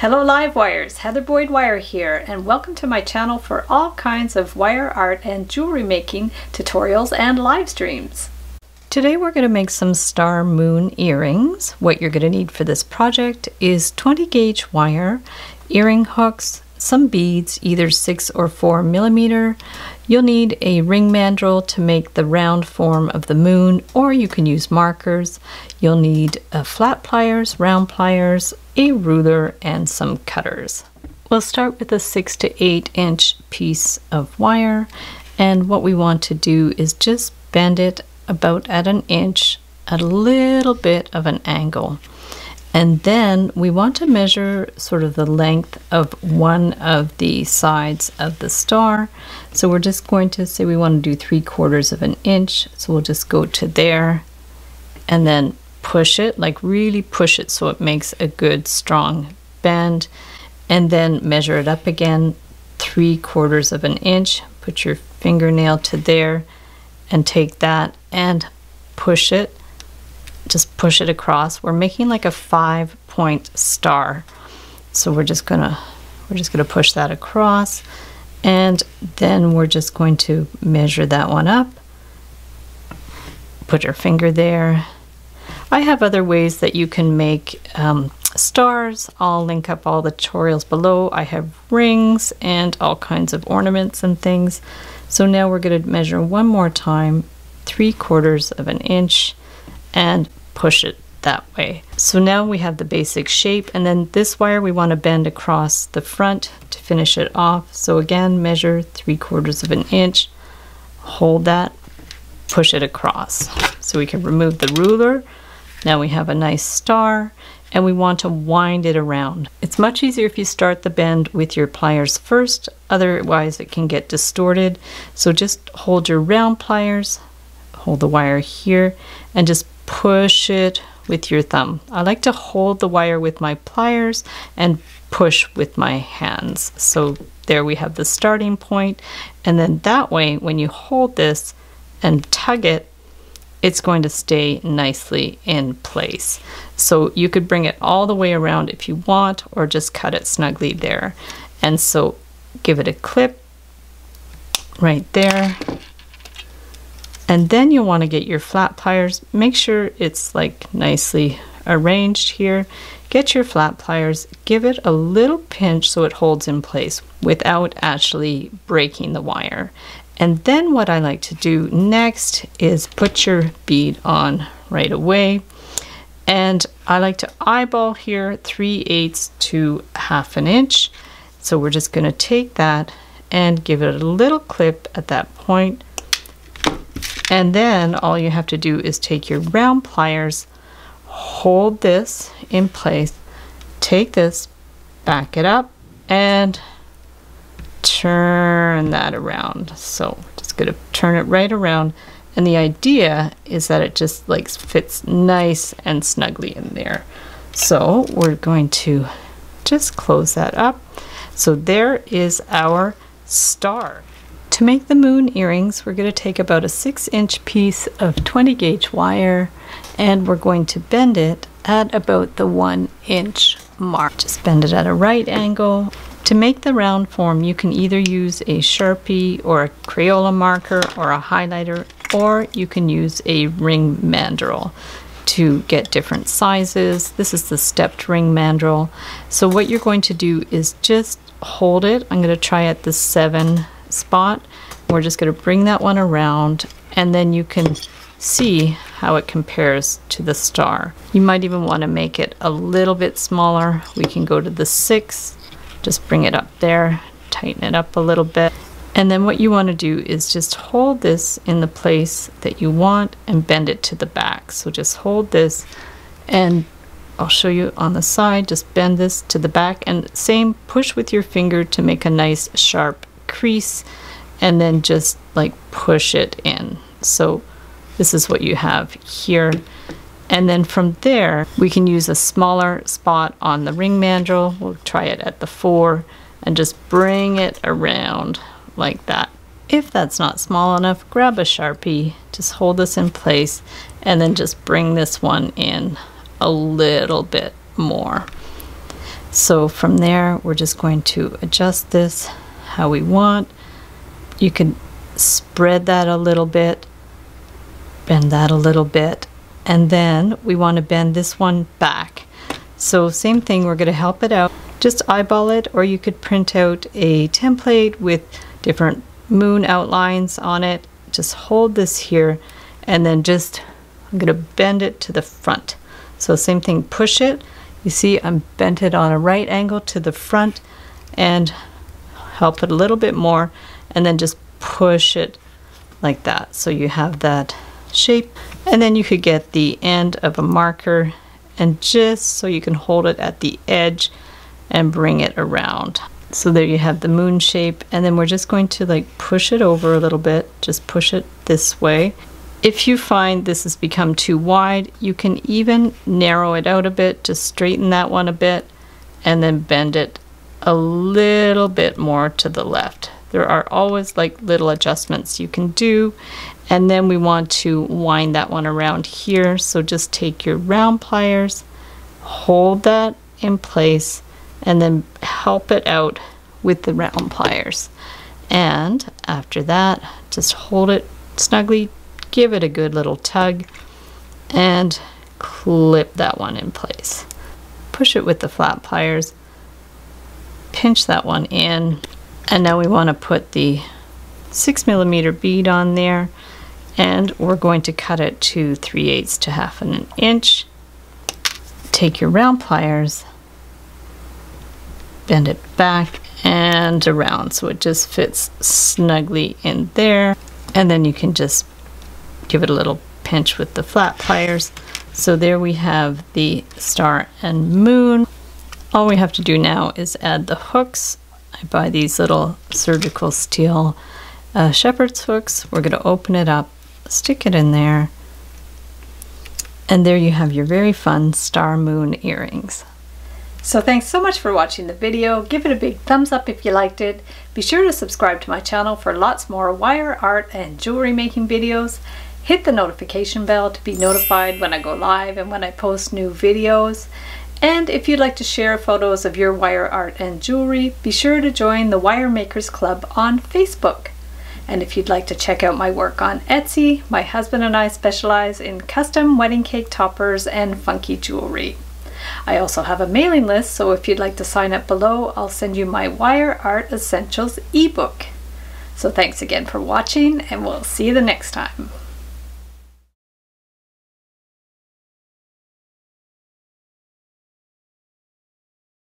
Hello live wires, Heather Boyd Wire here and welcome to my channel for all kinds of wire art and jewelry making tutorials and live streams. Today we're going to make some star moon earrings. What you're going to need for this project is 20 gauge wire, earring hooks, some beads, either 6 or 4 millimeter. You'll need a ring mandrel to make the round form of the moon, or you can use markers. You'll need uh, flat pliers, round pliers, a ruler, and some cutters. We'll start with a 6 to 8 inch piece of wire, and what we want to do is just bend it about at an inch at a little bit of an angle. And then we want to measure sort of the length of one of the sides of the star. So we're just going to say we want to do three quarters of an inch. So we'll just go to there and then push it, like really push it so it makes a good strong bend. And then measure it up again, three quarters of an inch. Put your fingernail to there and take that and push it just push it across. We're making like a five point star. So we're just gonna we're just gonna push that across and then we're just going to measure that one up. Put your finger there. I have other ways that you can make um, stars. I'll link up all the tutorials below. I have rings and all kinds of ornaments and things. So now we're going to measure one more time, three quarters of an inch and push it that way. So now we have the basic shape and then this wire we want to bend across the front to finish it off. So again, measure three quarters of an inch, hold that, push it across. So we can remove the ruler. Now we have a nice star and we want to wind it around. It's much easier if you start the bend with your pliers first, otherwise it can get distorted. So just hold your round pliers, hold the wire here, and just push it with your thumb. I like to hold the wire with my pliers and push with my hands. So there we have the starting point. And then that way, when you hold this and tug it, it's going to stay nicely in place. So you could bring it all the way around if you want, or just cut it snugly there. And so give it a clip right there and then you'll want to get your flat pliers. Make sure it's like nicely arranged here. Get your flat pliers, give it a little pinch so it holds in place without actually breaking the wire. And then what I like to do next is put your bead on right away. And I like to eyeball here 3 eighths to half an inch. So we're just going to take that and give it a little clip at that point and then all you have to do is take your round pliers, hold this in place, take this, back it up, and turn that around. So just gonna turn it right around. And the idea is that it just like fits nice and snugly in there. So we're going to just close that up. So there is our star. To make the moon earrings, we're going to take about a 6 inch piece of 20 gauge wire and we're going to bend it at about the 1 inch mark. Just bend it at a right angle. To make the round form, you can either use a Sharpie or a Crayola marker or a highlighter, or you can use a ring mandrel to get different sizes. This is the stepped ring mandrel. So what you're going to do is just hold it. I'm going to try at the 7 spot. We're just going to bring that one around and then you can see how it compares to the star. You might even want to make it a little bit smaller. We can go to the six, just bring it up there, tighten it up a little bit. And then what you want to do is just hold this in the place that you want and bend it to the back. So just hold this and I'll show you on the side, just bend this to the back and same, push with your finger to make a nice sharp crease and then just like push it in. So this is what you have here. And then from there, we can use a smaller spot on the ring mandrel. We'll try it at the four and just bring it around like that. If that's not small enough, grab a Sharpie, just hold this in place, and then just bring this one in a little bit more. So from there, we're just going to adjust this how we want. You can spread that a little bit, bend that a little bit, and then we want to bend this one back. So same thing, we're going to help it out. Just eyeball it, or you could print out a template with different moon outlines on it. Just hold this here, and then just, I'm going to bend it to the front. So same thing, push it. You see I'm bent it on a right angle to the front, and help it a little bit more, and then just push it like that. So you have that shape. And then you could get the end of a marker and just so you can hold it at the edge and bring it around. So there you have the moon shape and then we're just going to like push it over a little bit, just push it this way. If you find this has become too wide, you can even narrow it out a bit, just straighten that one a bit and then bend it a little bit more to the left. There are always like little adjustments you can do and then we want to wind that one around here. So just take your round pliers, hold that in place, and then help it out with the round pliers. And after that, just hold it snugly, give it a good little tug, and clip that one in place. Push it with the flat pliers, pinch that one in, and now we want to put the six millimeter bead on there and we're going to cut it to 3 eighths to half an inch. Take your round pliers, bend it back and around so it just fits snugly in there. And then you can just give it a little pinch with the flat pliers. So there we have the star and moon. All we have to do now is add the hooks. I buy these little surgical steel uh, shepherd's hooks. We're going to open it up stick it in there. And there you have your very fun star moon earrings. So thanks so much for watching the video. Give it a big thumbs up if you liked it. Be sure to subscribe to my channel for lots more wire art and jewelry making videos. Hit the notification bell to be notified when I go live and when I post new videos. And if you'd like to share photos of your wire art and jewelry, be sure to join the Wire Makers Club on Facebook. And if you'd like to check out my work on Etsy, my husband and I specialize in custom wedding cake toppers and funky jewelry. I also have a mailing list, so if you'd like to sign up below, I'll send you my Wire Art Essentials ebook. So thanks again for watching, and we'll see you the next time.